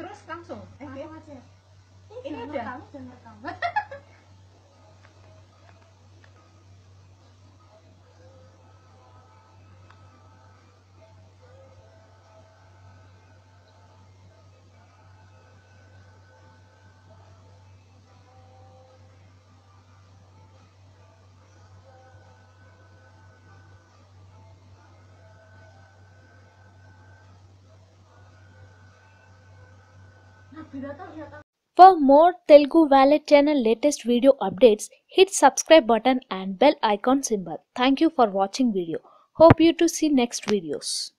terus langsung eh, langsung ya? aja. Ini, ini udah kamu dan rekam For more Telugu Wallet channel latest video updates, hit subscribe button and bell icon symbol. Thank you for watching video. Hope you to see next videos.